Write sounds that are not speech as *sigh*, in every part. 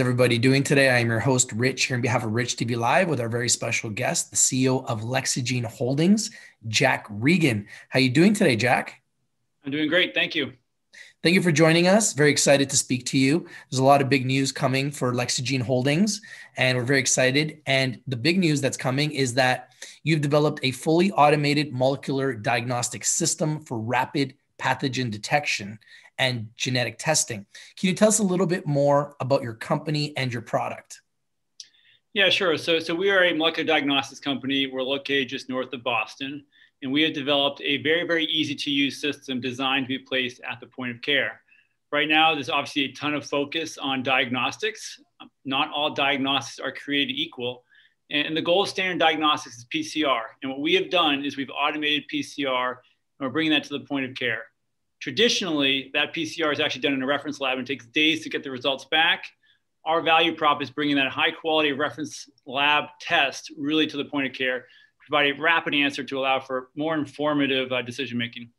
How's everybody doing today? I am your host, Rich, here on behalf of Rich TV Live with our very special guest, the CEO of LexaGene Holdings, Jack Regan. How are you doing today, Jack? I'm doing great. Thank you. Thank you for joining us. Very excited to speak to you. There's a lot of big news coming for LexaGene Holdings, and we're very excited. And the big news that's coming is that you've developed a fully automated molecular diagnostic system for rapid pathogen detection and genetic testing. Can you tell us a little bit more about your company and your product? Yeah, sure. So, so we are a molecular diagnostics company. We're located just north of Boston, and we have developed a very, very easy to use system designed to be placed at the point of care. Right now, there's obviously a ton of focus on diagnostics. Not all diagnostics are created equal. And the gold standard diagnostics is PCR. And what we have done is we've automated PCR and we're bringing that to the point of care. Traditionally, that PCR is actually done in a reference lab and takes days to get the results back. Our value prop is bringing that high quality reference lab test really to the point of care, provide a rapid answer to allow for more informative uh, decision making.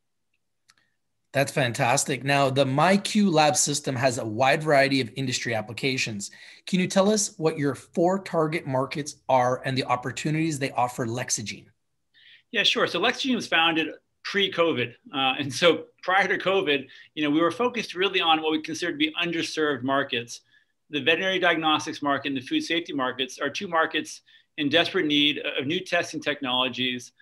That's fantastic. Now, the MiQLab system has a wide variety of industry applications. Can you tell us what your four target markets are and the opportunities they offer LexaGene? Yeah, sure. So LexaGene was founded pre-COVID. Uh, and so prior to COVID, you know, we were focused really on what we consider to be underserved markets. The veterinary diagnostics market and the food safety markets are two markets in desperate need of new testing technologies.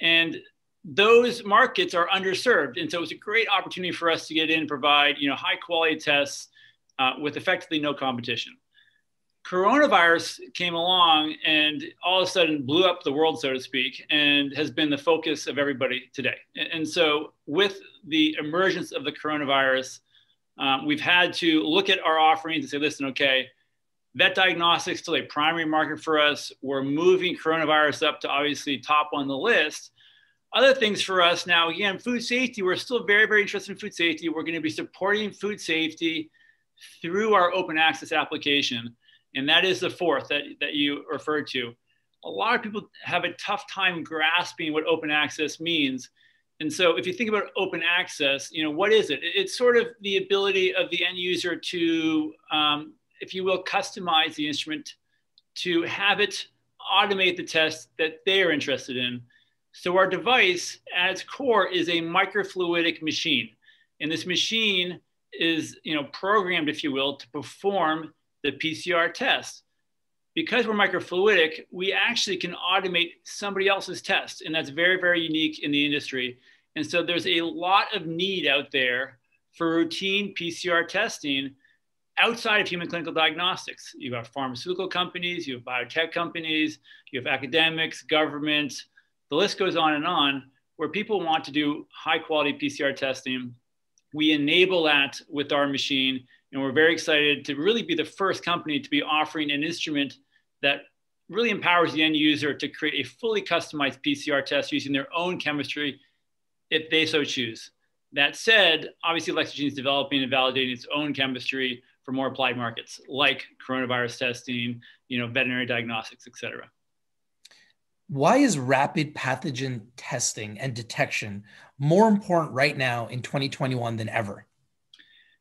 And those markets are underserved. And so it was a great opportunity for us to get in and provide, you know, high quality tests uh, with effectively no competition coronavirus came along and all of a sudden blew up the world, so to speak, and has been the focus of everybody today. And so, with the emergence of the coronavirus, um, we've had to look at our offerings and say, listen, okay, vet diagnostics still a primary market for us. We're moving coronavirus up to obviously top on the list. Other things for us now, again, food safety, we're still very, very interested in food safety. We're going to be supporting food safety through our open access application. And that is the fourth that, that you referred to. A lot of people have a tough time grasping what open access means. And so if you think about open access, you know, what is it? It's sort of the ability of the end user to, um, if you will, customize the instrument to have it automate the test that they are interested in. So our device at its core is a microfluidic machine. And this machine is, you know, programmed, if you will, to perform the PCR test. Because we're microfluidic, we actually can automate somebody else's test. And that's very, very unique in the industry. And so there's a lot of need out there for routine PCR testing outside of human clinical diagnostics. You have got pharmaceutical companies, you have biotech companies, you have academics, governments, the list goes on and on, where people want to do high quality PCR testing. We enable that with our machine and we're very excited to really be the first company to be offering an instrument that really empowers the end user to create a fully customized PCR test using their own chemistry if they so choose. That said, obviously LexaGene is developing and validating its own chemistry for more applied markets like coronavirus testing, you know, veterinary diagnostics, et cetera. Why is rapid pathogen testing and detection more important right now in 2021 than ever?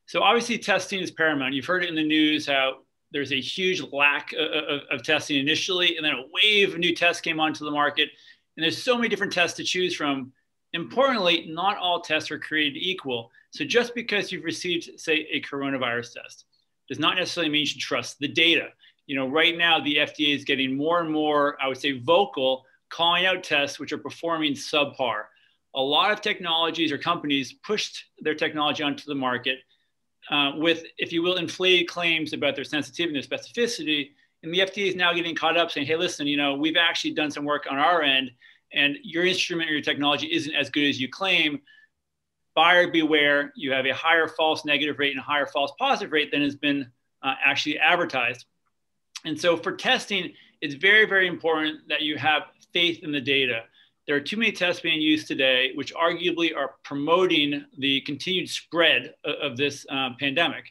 So obviously testing is paramount. You've heard it in the news how there's a huge lack of, of, testing initially, and then a wave of new tests came onto the market. And there's so many different tests to choose from. Importantly, not all tests are created equal. So just because you've received, say, a coronavirus test does not necessarily mean you should trust the data. You know, right now the FDA is getting more and more, I would say, vocal, calling out tests which are performing subpar. A lot of technologies or companies pushed their technology onto the market uh, with, if you will, inflated claims about their sensitivity and their specificity. And the FDA is now getting caught up saying, hey, listen, you know, we've actually done some work on our end, and your instrument or your technology isn't as good as you claim. Buyer beware, you have a higher false negative rate and a higher false positive rate than has been uh, actually advertised. And so for testing, it's very, very important that you have faith in the data. There are too many tests being used today, which arguably are promoting the continued spread of, of this uh, pandemic.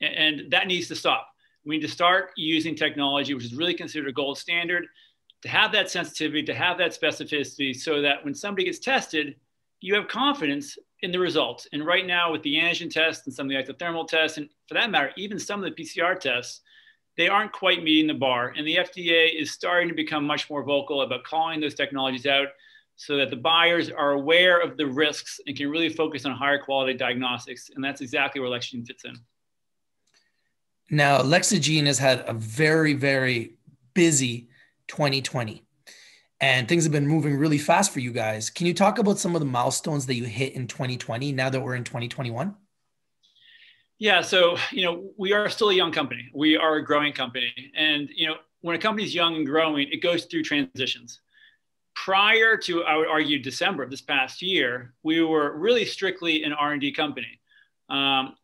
And, and that needs to stop. We need to start using technology, which is really considered a gold standard, to have that sensitivity, to have that specificity, so that when somebody gets tested, you have confidence in the results. And right now, with the antigen test and some of the isothermal tests, and for that matter, even some of the PCR tests, they aren't quite meeting the bar. And the FDA is starting to become much more vocal about calling those technologies out so that the buyers are aware of the risks and can really focus on higher quality diagnostics. And that's exactly where LexaGene fits in. Now, LexaGene has had a very, very busy 2020 and things have been moving really fast for you guys. Can you talk about some of the milestones that you hit in 2020 now that we're in 2021? Yeah, so you know we are still a young company. We are a growing company, and you know when a company is young and growing, it goes through transitions. Prior to I would argue December of this past year, we were really strictly an R and D company. Um,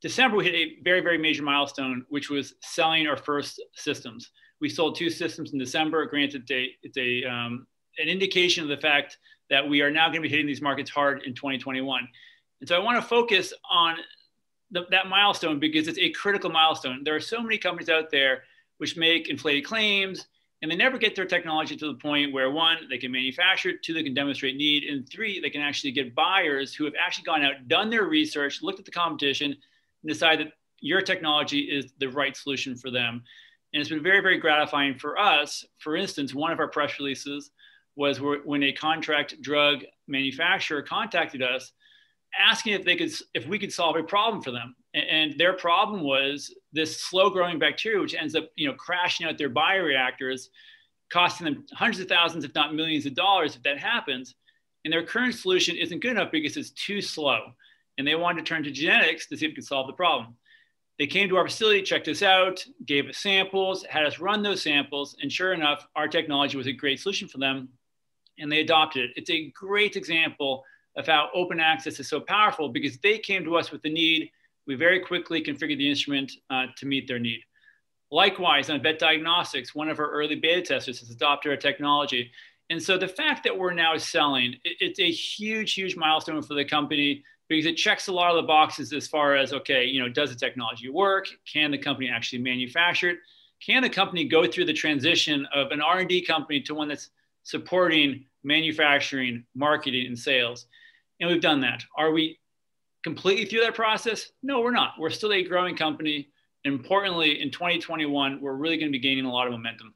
December we hit a very very major milestone, which was selling our first systems. We sold two systems in December. Granted, it's a um, an indication of the fact that we are now going to be hitting these markets hard in 2021. And so I want to focus on that milestone because it's a critical milestone. There are so many companies out there which make inflated claims and they never get their technology to the point where one, they can manufacture it, two, they can demonstrate need, and three, they can actually get buyers who have actually gone out, done their research, looked at the competition, and decide that your technology is the right solution for them. And it's been very, very gratifying for us. For instance, one of our press releases was when a contract drug manufacturer contacted us asking if they could if we could solve a problem for them. And their problem was this slow growing bacteria which ends up you know crashing out their bioreactors costing them hundreds of thousands if not millions of dollars if that happens. And their current solution isn't good enough because it's too slow. And they wanted to turn to genetics to see if it could solve the problem. They came to our facility checked us out gave us samples had us run those samples. And sure enough our technology was a great solution for them and they adopted it. It's a great example of how open access is so powerful because they came to us with the need. We very quickly configured the instrument uh, to meet their need. Likewise, on Vet Diagnostics, one of our early beta testers has adopted our technology. And so the fact that we're now selling, it, it's a huge, huge milestone for the company because it checks a lot of the boxes as far as, okay, you know, does the technology work? Can the company actually manufacture it? Can the company go through the transition of an R&D company to one that's supporting manufacturing, marketing, and sales? And we've done that. Are we completely through that process? No, we're not. We're still a growing company. Importantly, in 2021, we're really going to be gaining a lot of momentum.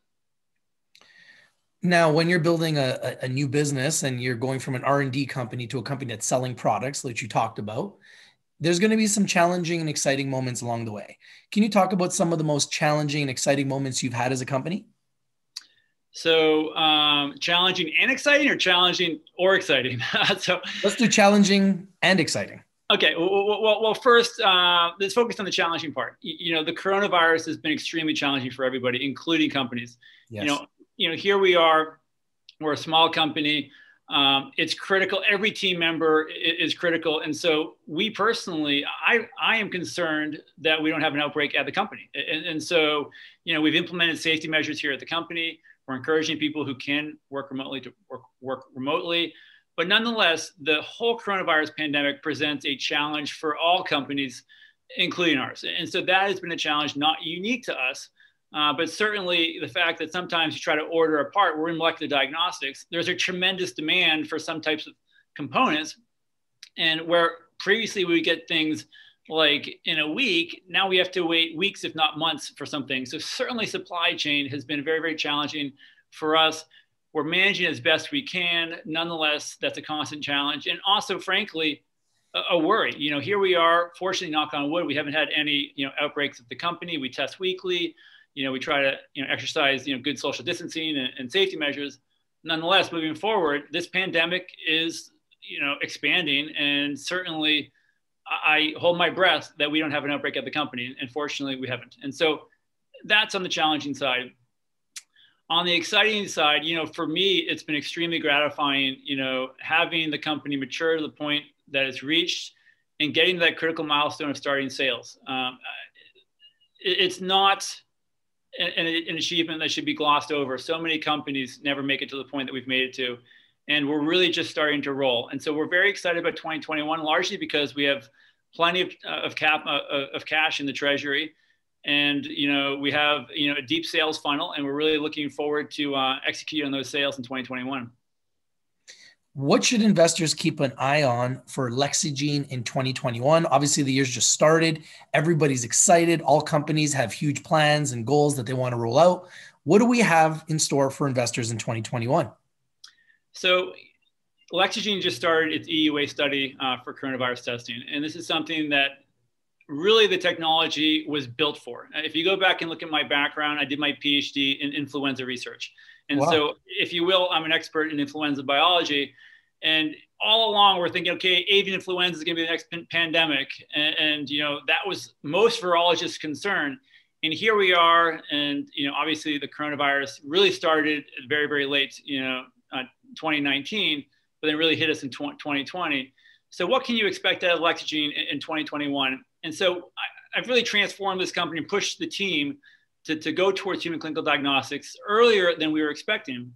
Now, when you're building a, a new business and you're going from an R&D company to a company that's selling products, like you talked about, there's going to be some challenging and exciting moments along the way. Can you talk about some of the most challenging and exciting moments you've had as a company? So um, challenging and exciting, or challenging or exciting? *laughs* so let's do challenging and exciting. Okay. Well, well, well first, uh, let's focus on the challenging part. You, you, know, the coronavirus has been extremely challenging for everybody, including companies. Yes. You know, you know, here we are. We're a small company. Um, it's critical. Every team member is critical, and so we personally, I, I am concerned that we don't have an outbreak at the company. And, and so, you know, we've implemented safety measures here at the company. We're encouraging people who can work remotely to work, work remotely. But nonetheless, the whole coronavirus pandemic presents a challenge for all companies, including ours. And so that has been a challenge not unique to us, uh, but certainly the fact that sometimes you try to order a part, we're in molecular diagnostics, there's a tremendous demand for some types of components. And where previously we would get things like in a week, now we have to wait weeks, if not months, for something. So certainly supply chain has been very, very challenging for us. We're managing as best we can. Nonetheless, that's a constant challenge. And also, frankly, a, worry. You know, here we are, fortunately, knock on wood, we haven't had any, you know, outbreaks at the company. We test weekly. You know, we try to, you know, exercise, you know, good social distancing and, and safety measures. Nonetheless, moving forward, this pandemic is, you know, expanding and certainly I hold my breath that we don't have an outbreak at the company. And fortunately, we haven't. And so that's on the challenging side. On the exciting side, you know, for me, it's been extremely gratifying, you know, having the company mature to the point that it's reached and getting that critical milestone of starting sales. Um, it's not an, an achievement that should be glossed over. So many companies never make it to the point that we've made it to and we're really just starting to roll. And so we're very excited about 2021, largely because we have plenty of, uh, of cap uh, uh, of cash in the treasury, and you know we have you know a deep sales funnel, and we're really looking forward to uh, execute on those sales in 2021. what should investors keep an eye on for LexaGene in 2021? Obviously, the year's just started. Everybody's excited. All companies have huge plans and goals that they want to roll out. What do we have in store for investors in 2021? So, LexaGene just started its EUA study uh, for coronavirus testing. And this is something that really the technology was built for. If you go back and look at my background, I did my PhD in influenza research. And wow. so, if you will, I'm an expert in influenza biology. And all along, we're thinking, okay, avian influenza is going to be the next pandemic. And, and, you know, that was most virologists' concern. And here we are. And, you know, obviously the coronavirus really started very, very late, you know, uh, 2019, but then really hit us in 2020. So, what can you expect out of LexaGene in, in 2021? And so, I, I've really transformed this company and pushed the team to, to go towards human clinical diagnostics earlier than we were expecting.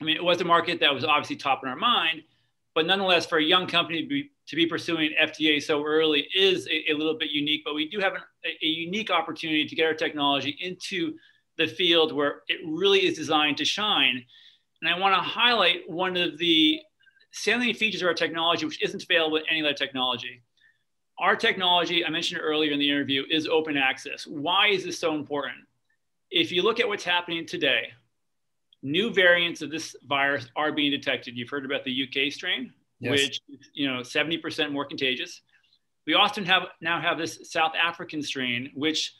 I mean, it was a market that was obviously top in our mind, but nonetheless, for a young company to be, to be pursuing FDA so early is a, a little bit unique. But we do have an, a, a unique opportunity to get our technology into the field where it really is designed to shine. And I want to highlight one of the salient features of our technology, which isn't available in any other technology. Our technology, I mentioned earlier in the interview, is open access. Why is this so important? if you look at what's happening today, new variants of this virus are being detected. You've heard about the UK strain, yes. which you know 70% more contagious. We often have now have this South African strain, which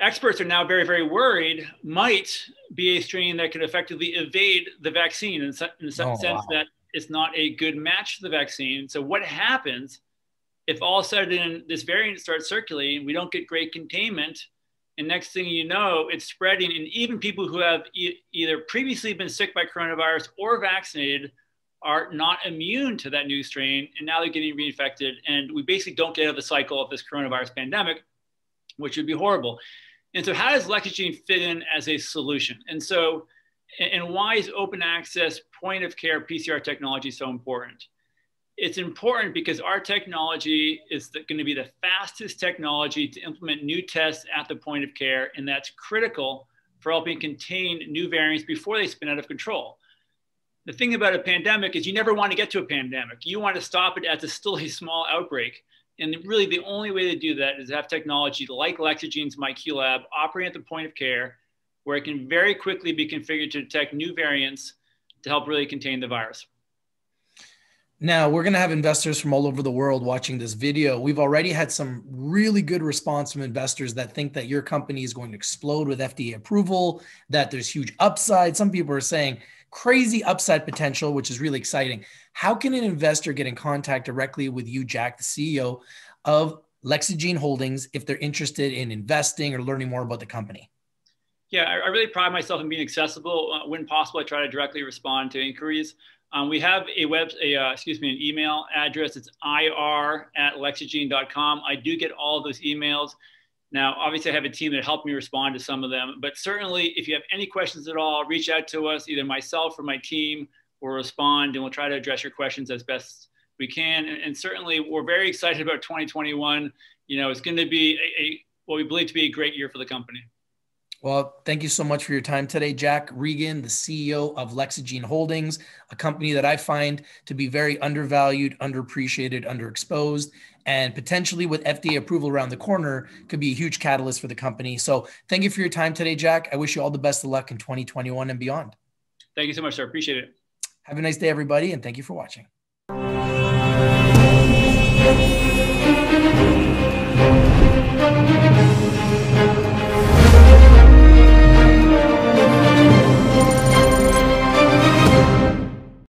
experts are now very, very worried might be a strain that could effectively evade the vaccine in, in the oh, sense wow. that it's not a good match for the vaccine. So what happens if all of a sudden this variant starts circulating, we don't get great containment, and next thing you know, it's spreading. And even people who have e- either previously been sick by coronavirus or vaccinated are not immune to that new strain. And now they're getting reinfected. And we basically don't get out of the cycle of this coronavirus pandemic, which would be horrible. And so, how does LexaGene fit in as a solution? And so, and why is open access point of care PCR technology so important? it's important because our technology is going to be the fastest technology to implement new tests at the point of care, and that's critical for helping contain new variants before they spin out of control. The thing about a pandemic is you never want to get to a pandemic. You want to stop it as it's still a small outbreak. And really, the only way to do that is have technology like LexaGene's MiQLab operating at the point of care, where it can very quickly be configured to detect new variants to help really contain the virus. Now, we're going to have investors from all over the world watching this video. We've already had some really good response from investors that think that your company is going to explode with FDA approval, that there's huge upside. Some people are saying crazy upside potential, which is really exciting. How can an investor get in contact directly with you, Jack, the CEO of LexaGene Holdings, if they're interested in investing or learning more about the company? Yeah, I really pride myself in being accessible. Uh, when possible, I try to directly respond to inquiries. Um, we have a web, a, uh, excuse me, an email address. It's ir at lexagene.com. I do get all those emails. Now, obviously, I have a team that helped me respond to some of them, but certainly, if you have any questions at all, reach out to us, either myself or my team will respond, and we'll try to address your questions as best we can. And, and certainly, we're very excited about 2021. You know, it's going to be a, a what we believe to be a great year for the company. Well, thank you so much for your time today, Jack Regan, the CEO of LexaGene Holdings, a company that I find to be very undervalued, underappreciated, underexposed, and potentially with FDA approval around the corner could be a huge catalyst for the company. So thank you for your time today, Jack. I wish you all the best of luck in 2021 and beyond. Thank you so much, sir. Appreciate it. Have a nice day, everybody, and thank you for watching.